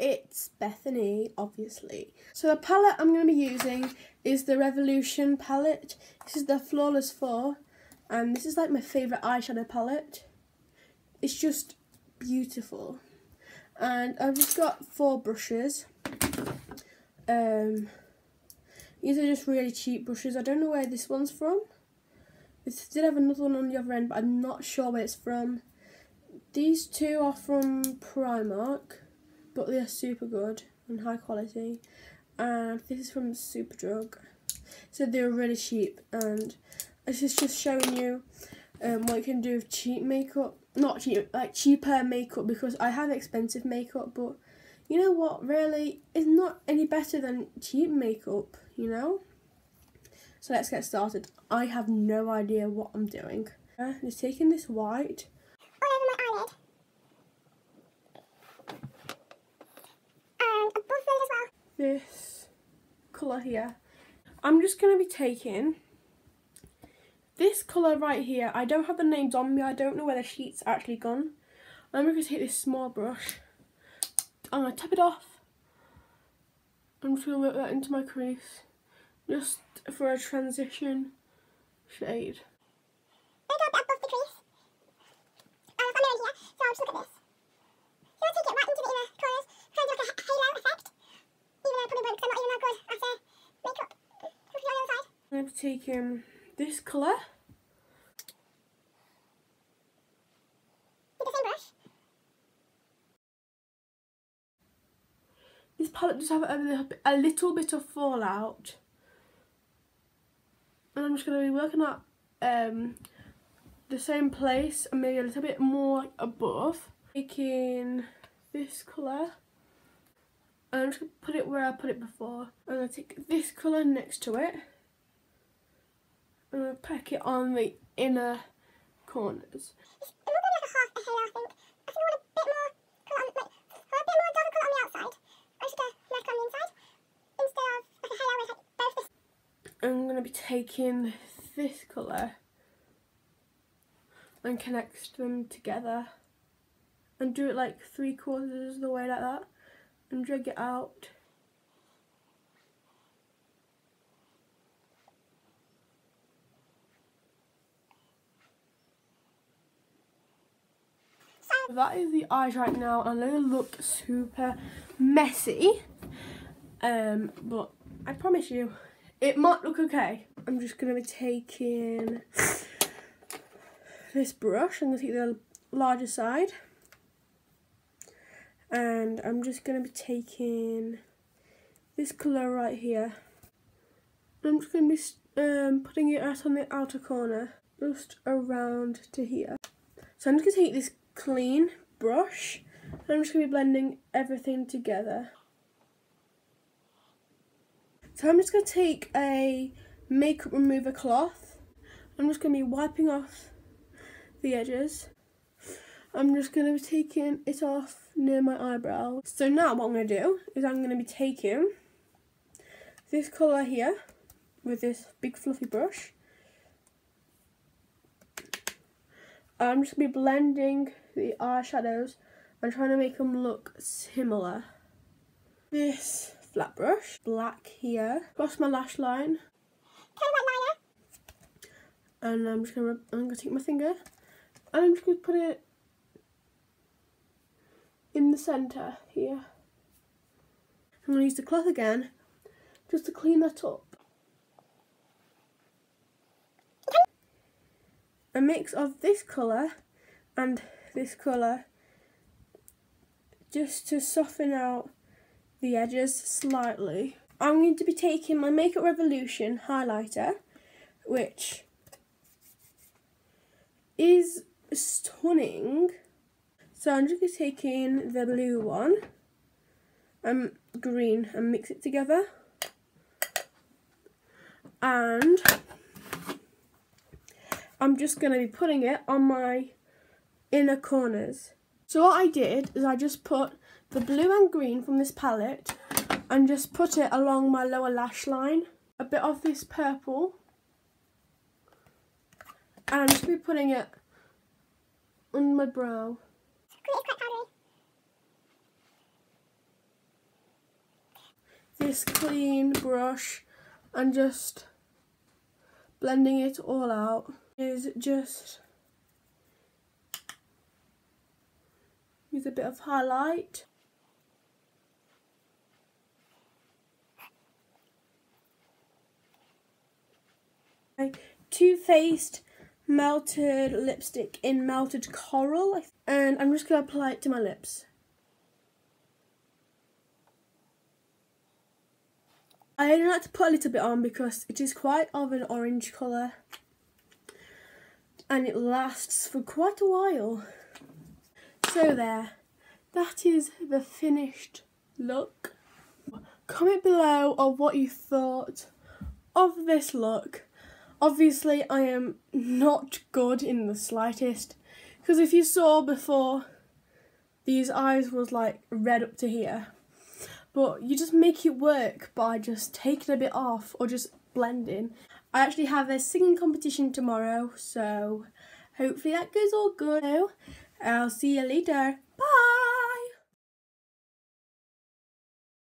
it's Bethany, obviously. So the palette I'm going to be using is the Revolution palette. This is the Flawless 4 and this is like my favourite eyeshadow palette. It's just beautiful. And I've just got four brushes. Um, these are just really cheap brushes. I don't know where this one's from. This did have another one on the other end, but I'm not sure where it's from. These two are from Primark, but they're super good and high quality. And this is from Superdrug. So they're really cheap and this is just showing you um, what you can do with cheap makeup. Not cheap, like cheaper makeup because I have expensive makeup, but you know what, really, is not any better than cheap makeup, you know? So let's get started. I have no idea what I'm doing. Uh, just taking this white. All over my eyelid. And above the lid as well. This colour here. I'm just going to be taking this colour right here. I don't have the names on me. I don't know where the sheet's actually gone. I'm going to take this small brush. I'm going to tap it off. I'm just going to work that into my crease. Just for a transition shade. I'm going to go above the crease. I've got here, so I'll just look at this. So I'll take it right into the inner corners, kind of like a halo effect. Even though I probably won't because I'm not even that good at uh, makeup. Hopefully on the other side. I'm going to take um, this colour. With the same brush. This palette does have a little, bit, a little bit of fallout. And I'm just going to be working at um, the same place and maybe a little bit more above. Taking this colour. And I'm just going to put it where I put it before. I'm going to take this colour next to it. I'm going to pack it on the inner corners. It's more than like a half a halo, I think. I think I want a bit more colour on, like, I want a bit more darker colour on the outside. I just a black on the inside. Instead of like a halo with like both this. I'm going to be taking this colour and connect them together and do it like three quarters of the way like that and drag it out. That is the eyes right now and they look super messy um, but I promise you it might look okay. I'm just to be taking this brush. I'm to take the larger side. And I'm just to be taking this colour right here. I'm just to be um, putting it out on the outer corner. Just around to here. So I'm just to take this clean brush. And I'm just going to be blending everything together. So I'm just going to take a makeup remover cloth. I'm just going to be wiping off the edges. I'm just going to be taking it off near my eyebrow. So now what I'm going to do is I'm going to be taking this colour here with this big fluffy brush. I'm just going to be blending the eyeshadows and trying to make them look similar. This flat brush, black here, across my lash line. Kind of like liner. And I'm just gonna I'm gonna take my finger and I'm just gonna put it in the centre here. I'm gonna use the cloth again just to clean that up. A mix of this colour and this colour just to soften out the edges slightly. I'm going to be taking my Makeup Revolution highlighter, which is stunning. So I'm just going to be taking the blue one and green and mix it together. And I'm just going to be putting it on my inner corners. So what I did is I just put the blue and green from this palette and just put it along my lower lash line. A bit of this purple. And I'm just be putting it on my brow. This clean brush and just blending it all out is just use a bit of highlight Too Faced melted lipstick in melted coral and I'm just going to apply it to my lips. I only like to put a little bit on because it is quite of an orange colour and it lasts for quite a while. So there, that is the finished look. Comment below of what you thought of this look. Obviously I am not good in the slightest because if you saw before these eyes was like red up to here but you just make it work by just taking a bit off or just blending. I actually have a singing competition tomorrow, so hopefully that goes all good. I'll see you later.